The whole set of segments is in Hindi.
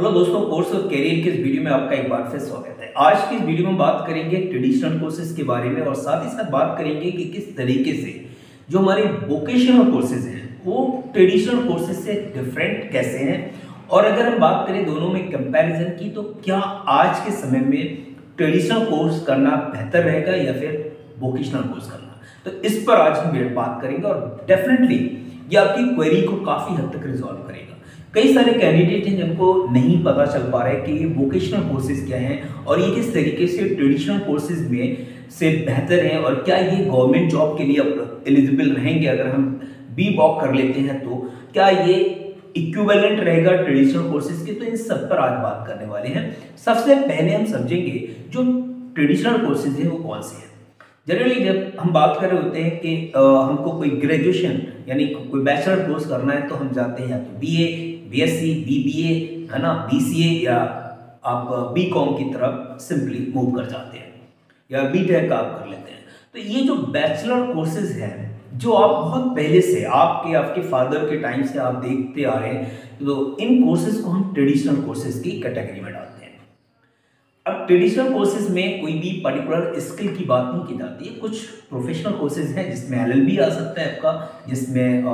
हेलो दोस्तों कोर्स और कैरियर के इस वीडियो में आपका एक बार फिर स्वागत है। आज की इस वीडियो में बात करेंगे ट्रेडिशनल कोर्सेज के बारे में और साथ ही साथ बात करेंगे कि किस तरीके से जो हमारे वोकेशनल कोर्सेज हैं, वो ट्रेडिशनल कोर्सेज से डिफरेंट कैसे हैं? और अगर हम बात करें दोनों में कंपैरिजन की तो क्या आज के समय में ट्रेडिशनल कोर्स करना बेहतर रहेगा या फिर वोकेशनल कोर्स करना? तो इस पर आज हम बात करेंगे और डेफिनेटली ये आपकी क्वेरी को काफ़ी हद तक रिजॉल्व करेगा। कई सारे कैंडिडेट हैं जिनको नहीं पता चल पा रहा है कि वोकेशनल कोर्सेज क्या हैं और ये किस तरीके से ट्रेडिशनल कोर्सेज में से बेहतर हैं और क्या ये गवर्नमेंट जॉब के लिए एलिजिबल रहेंगे? अगर हम बी वॉक कर लेते हैं तो क्या ये इक्विवेलेंट रहेगा ट्रेडिशनल कोर्सेज के? तो इन सब पर आज बात करने वाले हैं। सबसे पहले हम समझेंगे जो ट्रेडिशनल कोर्सेज हैं वो कौन से हैं। जनरली जब हम बात कर रहे होते हैं कि आ, हमको कोई ग्रेजुएशन यानी कोई बैचलर कोर्स करना है तो हम जाते हैं या तो बी ए बीएससी बीबीए है ना? बीसीए या आप बी कॉम की तरफ़ सिंपली मूव कर जाते हैं या बी टेक आप कर लेते हैं। तो ये जो बैचलर कोर्सेज हैं, जो आप बहुत पहले से आपके आपके फादर के टाइम से आप देखते आ रहे हैं तो इन कोर्सेज को हम ट्रेडिशनल कोर्सेज की कैटेगरी में डालते हैं। अब ट्रेडिशनल कोर्सेज में कोई भी पर्टिकुलर स्किल की बात नहीं की जाती है। कुछ प्रोफेशनल कोर्सेज हैं जिसमें एलएलबी आ सकता है आपका, जिसमें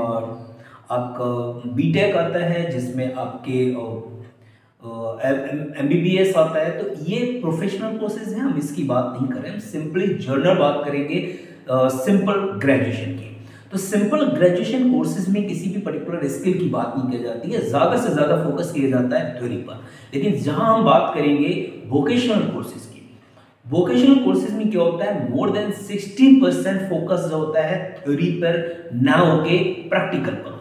आपका बीटेक आता है, जिसमें आपके एम बी बी एस आता है तो ये प्रोफेशनल कोर्सेज हैं, हम इसकी बात नहीं करें हम सिंपली जर्नल बात करेंगे सिंपल ग्रेजुएशन की। तो सिंपल ग्रेजुएशन कोर्सेज में किसी भी पर्टिकुलर स्किल की बात नहीं की जाती है, ज़्यादा से ज़्यादा फोकस किया जाता है थ्योरी पर। लेकिन जहाँ हम बात करेंगे वोकेशनल कोर्सेज की वोकेशनल कोर्सेज में क्या होता है मोर देन 60 परसेंट फोकस जो होता है थ्योरी पर, ना होके प्रैक्टिकल पर।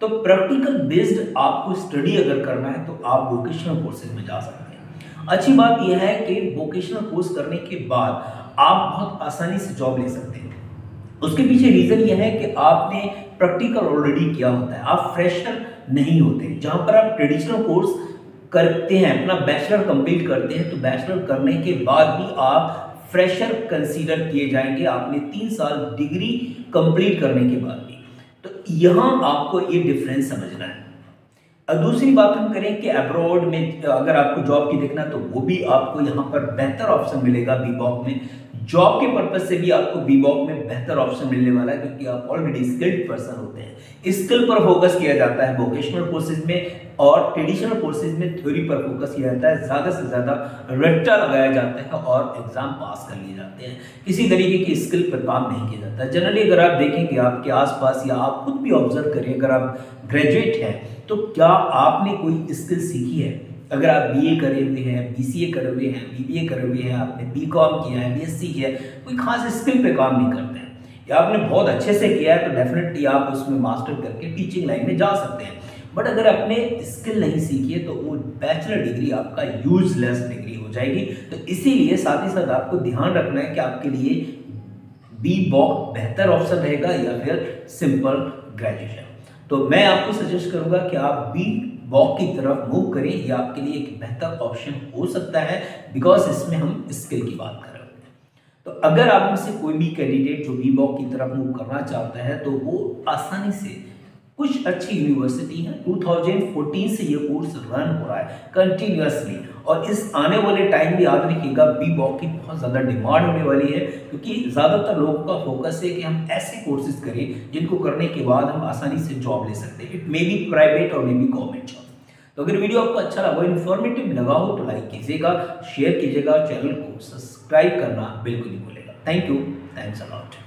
तो प्रैक्टिकल बेस्ड आपको स्टडी अगर करना है तो आप वोकेशनल कोर्सेज में जा सकते हैं। अच्छी बात यह है कि वोकेशनल कोर्स करने के बाद आप बहुत आसानी से जॉब ले सकते हैं। उसके पीछे रीज़न यह है कि आपने प्रैक्टिकल ऑलरेडी किया होता है। आप फ्रेशर नहीं होते। जहाँ पर आप ट्रेडिशनल कोर्स करते हैं, अपना बैचलर कंप्लीट करते हैं तो बैचलर करने के बाद भी आप फ्रेशर कंसीडर किए जाएँगे आपने तीन साल डिग्री कंप्लीट करने के बाद भी। यहाँ आपको ये डिफरेंस समझना है। और दूसरी बात हम करें कि अब्रॉड में अगर आपको जॉब की देखना तो वो भी आपको यहाँ पर बेहतर ऑप्शन मिलेगा बीबॉक में। जॉब के पर्पज से भी आपको बीबॉक में बेहतर ऑप्शन मिलने वाला है, क्योंकि आप ऑलरेडी स्किल्ड पर्सन होते हैं। स्किल पर फोकस किया जाता है वोकेशनल कोर्सेज में, और ट्रेडिशनल कोर्सेज में थ्योरी पर फोकस किया जाता है। ज़्यादा से ज़्यादा रट्टा लगाया जाता है और एग्ज़ाम पास कर लिए जाते हैं। किसी तरीके की स्किल पर काम नहीं किया जाता। जनरली अगर आप देखेंगे आपके आसपास या आप खुद भी ऑब्ज़र्व करें, अगर आप ग्रेजुएट हैं तो क्या आपने कोई स्किल सीखी है? अगर आप बीए करे हुए हैं बीसीए करे हुए हैं बीबीए करे हुए हैं, आपने बीकॉम किया है बीएससी किया है, कोई खास स्किल पे काम नहीं करते हैं। या आपने बहुत अच्छे से किया है तो डेफिनेटली आप उसमें मास्टर करके टीचिंग लाइन में जा सकते हैं। बट अगर आपने स्किल नहीं सीखी है तो वो बैचलर डिग्री आपका यूजलेस डिग्री हो जाएगी। तो इसीलिए साथ ही साथ आपको ध्यान रखना है कि आपके लिए बी बॉक बेहतर ऑप्शन रहेगा या फिर सिंपल ग्रेजुएशन तो मैं आपको सजेस्ट करूँगा कि आप बी वॉक की तरफ़ मूव करें, ये आपके लिए एक बेहतर ऑप्शन हो सकता है बिकॉज़ इसमें हम स्किल की बात कर रहे हैं। तो अगर आप में से कोई भी कैंडिडेट जो बी बॉक की तरफ़ मूव करना चाहता है तो वो आसानी से कुछ अच्छी यूनिवर्सिटी हैं। 2014 से ये कोर्स रन हो रहा है कंटिन्यूसली और इस आने वाले टाइम भी याद रखिएगा बी बॉक की बहुत ज़्यादा डिमांड होने वाली है, क्योंकि ज़्यादातर लोगों का फोकस है कि हम ऐसे कोर्सेज करें, जिनको करने के बाद हम आसानी से जॉब ले सकते हैं। इट मे बी प्राइवेट और मे बी गवर्नमेंट जॉब तो अगर वीडियो आपको अच्छा लगा इन्फॉर्मेटिव लगा हो तो लाइक कीजिएगा शेयर कीजिएगा चैनल को सब्सक्राइब करना बिल्कुल नहीं भूलेगा। Thank you thanks a lot